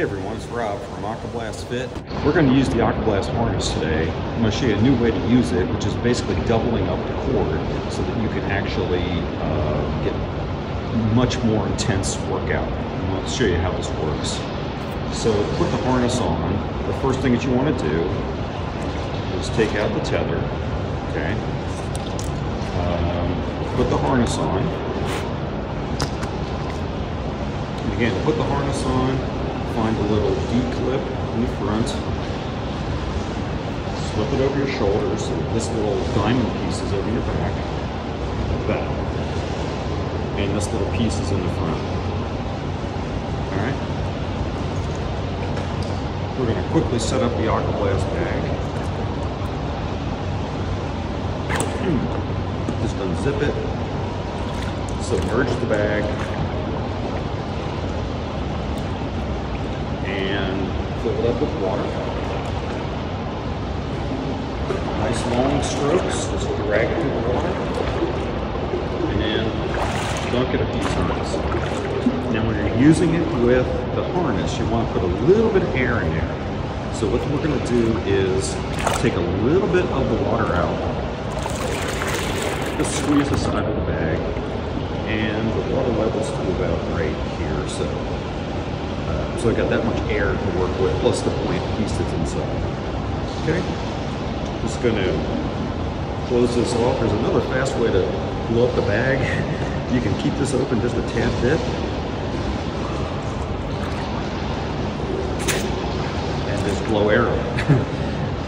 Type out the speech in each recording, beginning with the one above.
Hey everyone, it's Rob from Aquablast Fit. We're going to use the Aquablast harness today. I'm going to show you a new way to use it, which is basically doubling up the cord so that you can actually uh, get much more intense workout. And I'll show you how this works. So put the harness on, the first thing that you want to do is take out the tether, okay? Um, put the harness on. And again, put the harness on, find a little D-clip in the front, slip it over your shoulders, so this little diamond piece is over your back, like that. And this little piece is in the front. Alright? We're going to quickly set up the Aquablast bag. Just unzip it, submerge the bag, fill it up with water. Nice long strokes, just drag it through the water. And then dunk it a few times. Now when you're using it with the harness, you want to put a little bit of air in there. So what we're going to do is take a little bit of the water out, just squeeze the side of the bag, and the water levels to about right here. So so I got that much air to work with, plus the buoyant piece that's inside. Okay, just gonna close this off. There's another fast way to blow up the bag. you can keep this open just a tad bit. And just blow air on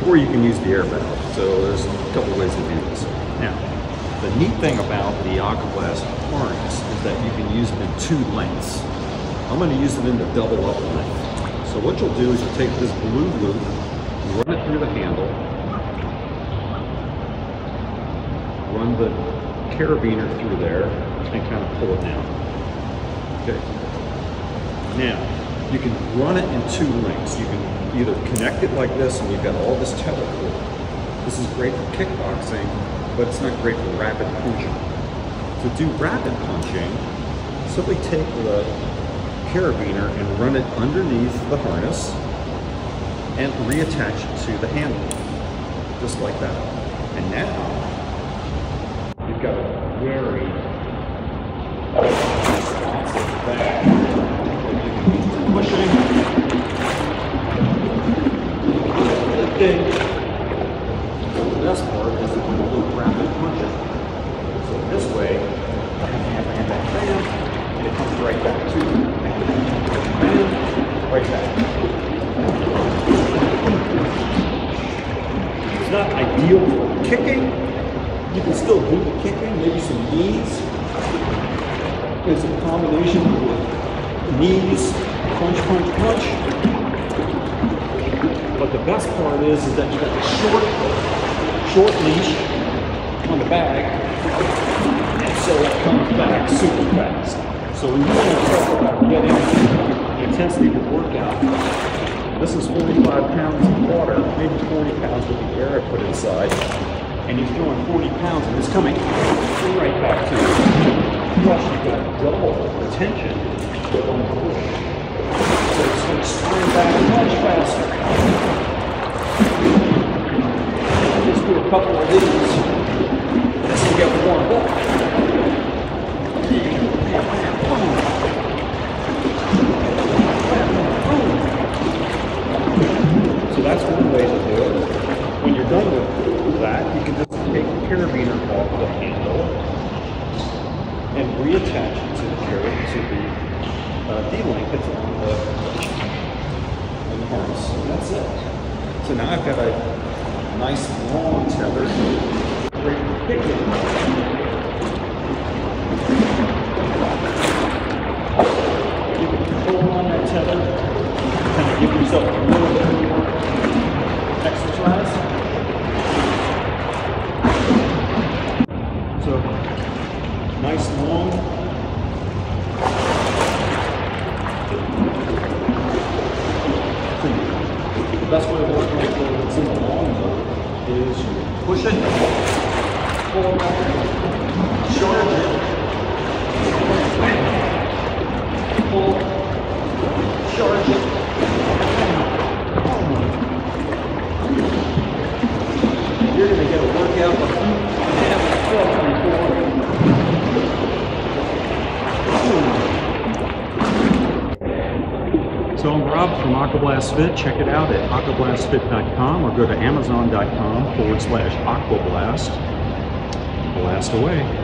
or you can use the air valve. So there's a couple ways to do this. Now, the neat thing about the Aquablast harness is that you can use it in two lengths. I'm going to use it in the double up line. So what you'll do is you'll take this blue loop, run it through the handle, run the carabiner through there, and kind of pull it down. Okay. Now, you can run it in two links. You can either connect it like this and you've got all this tether cord. This is great for kickboxing, but it's not great for rapid punching. To do rapid punching, simply take the carabiner and run it underneath the harness and reattach it to the handle, just like that. And now, you've got a very pushing. The best part is rapid. So this way, I can hand bam, and it comes right back to you right back. It's not ideal for kicking. You can still do the kicking, maybe some knees. It's a combination of knees, punch, punch, punch. But the best part is, is that you got the short, short leash on the bag, and so it comes back super fast. So we really talk about getting the intensity of the workout. This is 45 pounds of water, maybe 40 pounds with the air I put inside. And he's throwing 40 pounds and it's coming right back to you. Plus you've got double the tension on the push. So it's going to spring back much faster. Just do a couple of these just to get warmed up. That's one way to do it. When you're done with that, you can just take the carabiner off the handle and reattach it to the carabiner to the uh, D-link that's on the, on the harness. And that's it. So now I've got a nice long tether ready to pick it. You can on that tether, kind of give yourself a little bit exercise. So, nice long. The best way to work on in the long mode is push it, pull So I'm Rob from Aquablast Fit. Check it out at aquablastfit.com or go to amazon.com forward slash aquablast. Blast away.